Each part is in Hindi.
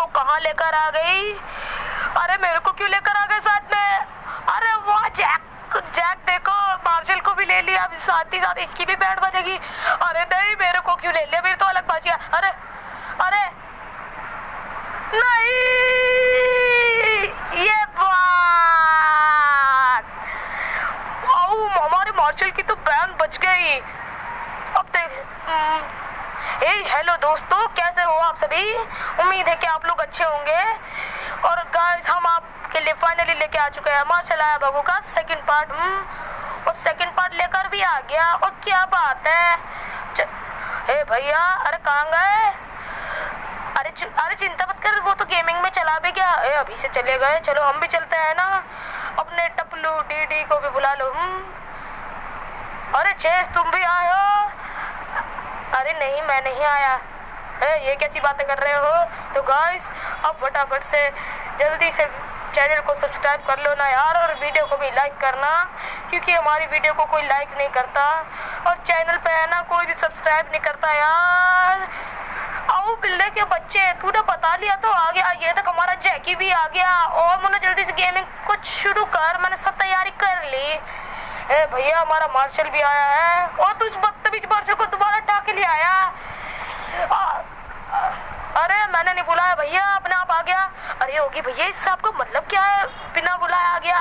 को कहाँ लेकर आ गई? अरे मेरे को क्यों लेकर आ गए साथ में? अरे वाह जैक जैक देखो, मार्शल को भी ले लिया, अभी साथ ही साथ इसकी भी बैंड बजेगी। अरे नहीं, मेरे को क्यों ले लिया? मेरी तो अलग बाजी है। अरे अरे, नहीं, ये बात। हमारे मार्शल की तो बैंड बच गई। अब देख हेलो दोस्तों कैसे हो आप सभी? उम्मीद है कि आप लोग अच्छे होंगे। और गाइस हम आपके लिए फाइनली लेके आ चुके हैं मार्शल आया भगू का सेकंड पार्ट और सेकंड पार्ट लेकर भी आ गया। और क्या बात है. ए भैया, अरे कहाँ गए? अरे अरे चिंता मत कर, वो तो गेमिंग में चला भी गया। ए, अभी से चले गए। चलो, हम भी चलते हैं ना। अपने टपलू डीडी को भी बुला लो। हम्म। अरे चेस तुम भी आए हो। अरे नहीं मैं नहीं आया। ए, ये कैसी बातें कर रहे हो? तो गाइस अब फटाफट से जल्दी से चैनल को सब्सक्राइब कर लो ना यार और वीडियो को भी लाइक करना क्योंकि हमारी वीडियो को कोई लाइक नहीं करता। और चैनल पे है ना कोई भी सब्सक्राइब नहीं करता यार। आओ बिल्ले के बच्चे तूने बता लिया तो आ गया ये तक हमारा जैकी भी आ गया। और मैंने जल्दी से गेमिंग कुछ शुरू कर मैंने सब तैयारी कर ली। ए भैया, हमारा मार्शल भी आया है। और तू इस बदतमीज मार्शल को दोबारा उठा के ले आया अरे, मैंने नहीं बुलाया भैया, अपने आप आ गया। अरे, होगी भैया इस आपका मतलब क्या है? बिना बुलाया आ गया।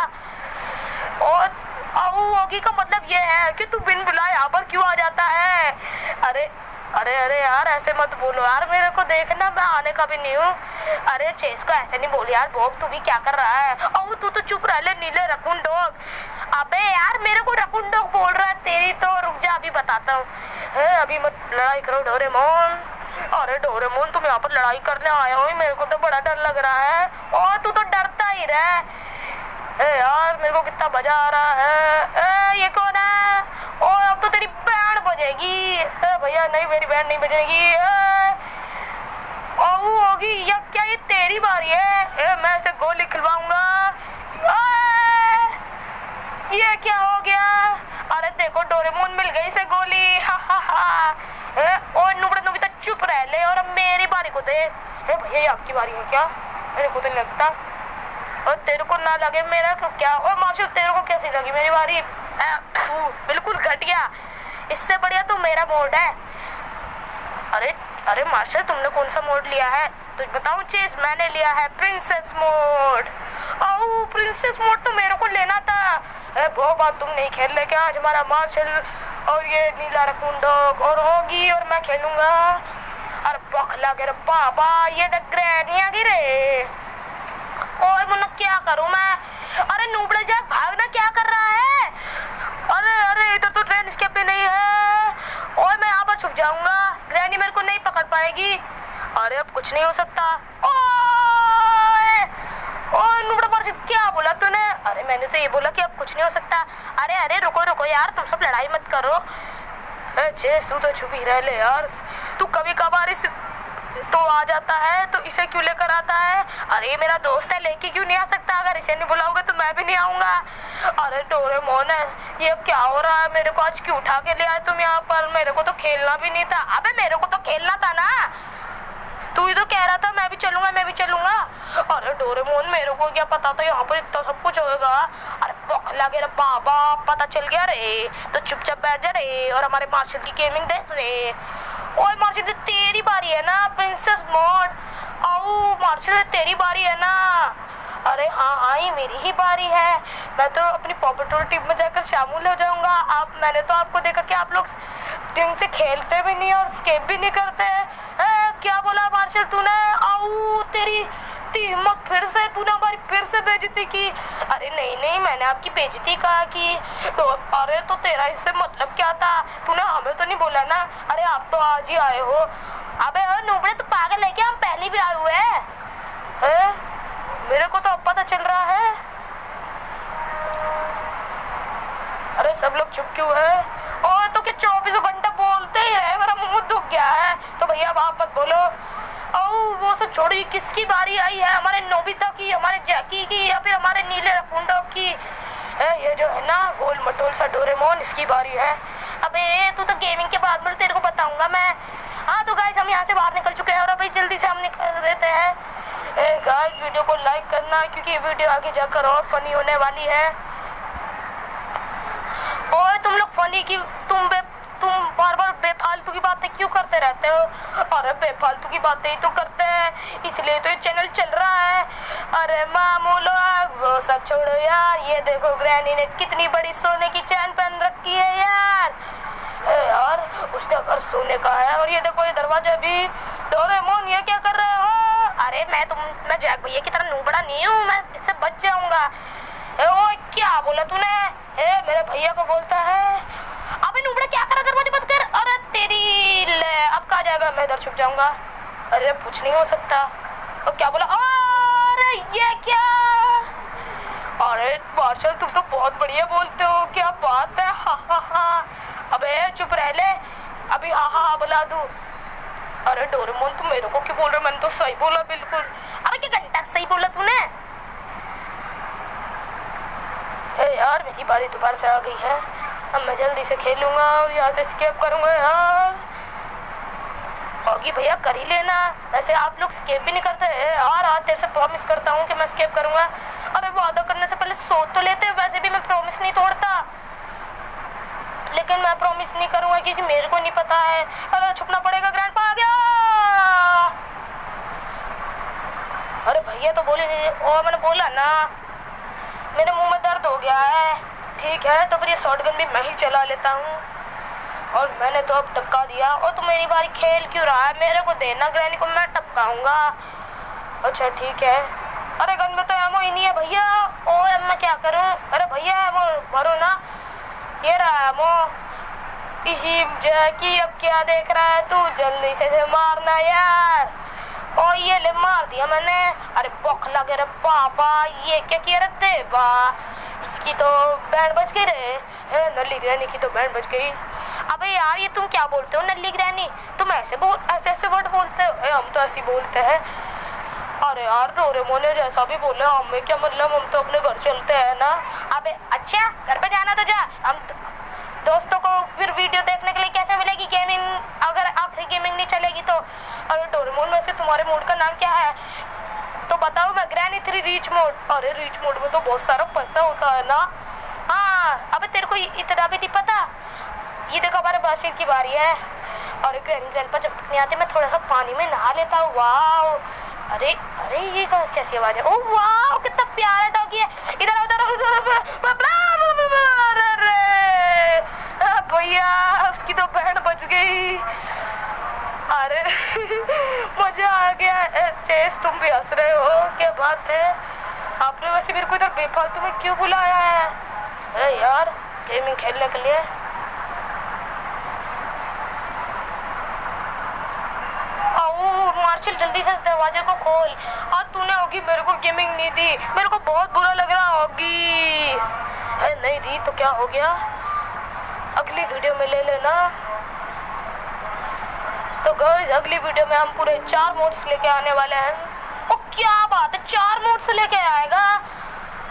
और आओ होगी का मतलब ये है कि तू बिन बुलाए यहाँ पर क्यों आ जाता है? अरे अरे अरे यार, ऐसे मत बोलो यार, मेरे को देखना, मैं आने का भी नहीं हूँ। अरे, चेस को ऐसे नहीं बोल यार, बोब, तू भी क्या कर रहा है? ओ तू तो चुप रह ले, नीले रखून डॉग। अबे यार, मेरे को रखून डॉग बोल रहा है, तेरी तो रुक जा, अभी बताता हूँ। अभी मत लड़ाई करो, डोरेमोन। अरे, डोरेमोन, तुम यहाँ पर लड़ाई करने आए हो, मेरे को तो बड़ा डर लग रहा है। और तू तो डरता ही रह। यार, मेरे को कितना मज़ा आ रहा है। ए, ये कौन है? ओ अब तो तेरी बजेगी ए भैया नहीं मेरी बैंड नहीं बजेगी। होगी। या क्या ये तेरी बारी है? ए मैं इसे गोली खिलवाऊँगा। ये क्या हो गया? अरे देखो डोरेमोन मिल गई इसे गोली। हा हा हा। ए, और तक चुप रह ले और अब मेरी बारी को दे। भैया ये आपकी बारी है क्या? मेरे को तो नहीं लगता। और तेरे को ना लगे मेरा क्या? और माशू तेरे को कैसी लगी मेरी बारी? बिल्कुल घटिया। इससे बढ़िया तो मेरा मोड है। अरे अरे मार्शल तुमने कौन सा मोड लिया है? तो बताऊँ चीज़ मैंने लिया है प्रिंसेस मोड आओ प्रिंसेस मोड तो मेरे को लेना था। ए, वो बात तुम नहीं खेल ले क्या आज हमारा मार्शल और ये नीला रकून डॉग और होगी और मैं खेलूँगा। अरे बखला गिर बाबा ये द ग्रैनिया गिरे। ओए मुन्ना क्या करूँ मैं? अरे नूबड़े जैक भागना क्या कर रहा है अरे अरे इधर तो ट्रेन स्केप भी नहीं है ओए मैं यहाँ पर छुप जाऊँगा। ग्रैनी मेरे को नहीं पकड़ पाएगी। अरे, अब कुछ नहीं हो सकता। क्या बोला तूने? अरे, मैंने तो ये बोला कि अब कुछ नहीं हो सकता। अरे अरे, रुको रुको यार, तुम सब लड़ाई मत करो। तू तो छुप रह ले यार। तू कभी कभार इस तो आ जाता है तो इसे क्यों लेकर आता है? अरे मेरा दोस्त है, लेके क्यों नहीं आ सकता? अगर इसे नहीं बुलाओगे तो मैं भी नहीं आऊँगा। अरे, डोरेमोन है, ये क्या हो रहा है? मेरे को आज क्यों उठा के ले आए तुम यहाँ पर? मेरे को तो खेलना भी नहीं था। अबे, मेरे को तो खेलना था ना। तू ही तो कह रहा था, मैं भी चलूँगा, मैं भी चलूँगा। अरे, डोरेमोन, मेरे को क्या पता था यहाँ पर इतना सब कुछ होगा अरे बखला गे रे, बाबा, पता चल गया रे। तो चुपचाप बैठ जा रे, और हमारे मार्शल की गेमिंग देख रे। ओए मार्शल तो तेरी बारी है ना प्रिंसेस मॉड आओ मार्शल तेरी बारी है ना। अरे हाँ हाँ ये मेरी ही बारी है। मैं तो अपनी पॉपेटोल टीम में जाकर शामिल हो जाऊँगा। आप, मैंने तो आपको देखा कि आप लोग दिन से खेलते भी नहीं और स्केप भी नहीं करते। हैं, क्या बोला मार्शल तूने? आओ, तेरी ती हिम्मत फिर से तूने हमारी फिर से बेइज्जती की? अरे नहीं नहीं, मैंने आपकी बेइज्जती कहा कि तो अरे तो तेरा इससे मतलब क्या था? तूने हमें तो नहीं बोला ना? अरे आप तो आज ही आए हो। अबे नुबड़े तो पागल है क्या? हम पहले भी आए हुए हैं? मेरे को तो अब पता चल रहा है। अरे सब लोग चुप क्यों है? और तो क्या चौबीसों घंटा बोलते ही रहे? मेरा मुँह दुख गया है। तो भैया आप मत बोलो। वो सब छोड़िए किसकी बारी आई है? हमारे नोबिता की, हमारे जैकी की, या फिर हमारे नीले रकुंडो की? है ये जो है ना, गोल मटोल सा डोरेमोन, इसकी बारी है। अबे, तू तो गेमिंग के बाद में तेरे को बताऊँगा मैं। हाँ तो गाइस हम यहाँ से बाहर निकल चुके हैं और अभी जल्दी से हम निकल देते हैं। गाइस वीडियो को लाइक करना, क्योंकि वीडियो आगे जाकर और फनी होने वाली है। और तुम लोग फनी की, तुम बे तुम बार बार बेफालतू की बातें क्यों करते रहते हो? अरे, बेफालतू की बातें ही तो करते हैं। इसलिए तो ये चैनल चल रहा है। अरे मामू लोग वो सब छोड़ो यार। ये देखो ग्रैनी ने कितनी बड़ी सोने की चैन पहन रखी है यार। यार, उसने घर सोने का है, और ये देखो, ये दरवाज़ा भी। डोरेमोन ये क्या कर रहे हो? अरे, मैं तुम, मैं जैक भैया की तरह नूबड़ा नहीं हूँ, मैं इससे बच जाऊँगा। ओ क्या बोला तूने? ए, मेरे भैया को बोलता है अबे नूबड़ा क्या कर दरवाजे बंद कर अरे तेरी ले अब कहा जाएगा? मैं इधर छुप जाऊँगा। अरे कुछ नहीं हो सकता। और क्या बोला? अरे ये क्या? अरे, मार्शल, तुम तो बहुत बढ़िया बोलते हो। क्या बात है? हा हा हा। अबे, चुप रह ले। अभी हाँ हाँ बुला दू। अरे, डोरेमोन, तुम मेरे को क्यों बोल रहे मैंने तो सही बोला, बिल्कुल। अरे, क्या घंटा सही बोला तूने? यार, मेरी बारी दोबारा से आ गई है। अब मैं जल्दी से खेलूँगा और यहाँ से स्केप करूँगा यार। होगी भैया कर ही लेना। वैसे आप लोग स्केप भी नहीं करते। यार, आज तेरे से प्रॉमिस करता हूँ कि मैं स्केप करूँगा। अरे वादा करने से पहले सोच तो लेते वैसे भी मैं प्रॉमिस नहीं तोड़ता। लेकिन मैं प्रॉमिस नहीं करूँगा क्योंकि मेरे को नहीं पता है। अरे, छुपना पड़ेगा ग्रैंड आ गया। अरे, भैया तो बोले, ओ, मैंने बोला ना, मेरे मुँह में दर्द हो गया है। ठीक है तो फिर ये शॉर्ट गन भी मैं ही चला लेता हूँ। और मैंने तो अब टपका दिया। और तू मेरी बारी खेल क्यों रहा है? मेरे को देना ग्रैनी को मैं टपकाऊँगा। अच्छा ठीक है। अरे गन में तो एमओ ही नहीं है भैया। ओ अब मैं क्या करूँ? अरे भैया एमओ भरो ना। ये रहा एमओ जैकी अब क्या देख रहा है तू? जल्दी से, से मारना यार। ओ ये ले मार दिया मैंने। अरे बख लगे रे पापा। ये क्या किया रे देवा? इसकी तो बैंड बज गई रे। नल्ली ग्रैनी की तो बैंड बज गई। अबे यार ये तुम क्या बोलते हो नल्ली ग्रैनी? तुम ऐसे बोल ऐसे ऐसे वर्ड बोलते हो? हम तो ऐसे बोलते हैं। अरे यार डोरेमोन ने जैसा भी बोले हमें क्या मतलब हम तो अपने घर चलते हैं ना? अबे अच्छा घर पे जाना तो जा। हम तो, दोस्तों को फिर वीडियो देखने के लिए कैसे मिलेगी गेमिंग अगर आखिरी गेमिंग नहीं चलेगी तो। अरे डोरेमोन में से तुम्हारे मोड का नाम क्या है? तो बताओ मैं ग्रैनी थ्री रीच मोड अरे रीच मोड में तो बहुत सारा पैसा होता है ना? हाँ अबे तेरे को इतना भी नहीं पता? बासिर की बारी है। और ग्रैंड पर जब तक नहीं आते, मैं थोड़ा सा पानी में नहा लेता हूँ। वाह अरे अरे, ये कैसी आवाज़ है? ओ वाह कितना प्यारा डॉगी है। इधर उधर भैया, उसकी तो बहन बच गई। अरे, मज़ा आ गया चेस, तुम भी हंस रहे हो। क्या बात है? आपने वैसे मेरे को इधर बेफालतू में क्यों बुलाया है? यार गेमिंग खेलने के लिए। मार्शल जल्दी से इस दरवाजे को खोल। और तूने होगी मेरे को गेमिंग नहीं दी। मेरे को बहुत बुरा लग रहा होगी। है नहीं दी तो क्या हो गया? अगली वीडियो में ले लेना। तो गाइस अगली वीडियो में हम पूरे चार मोड्स लेके आने वाले हैं। ओ क्या बात है? चार मोड्स लेके आएगा?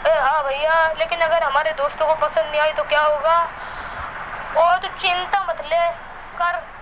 ए हाँ भैया, लेकिन अगर हमारे दोस्तों को पसंद नहीं आई तो क्या होगा? और तो चिंता मत ले। कर।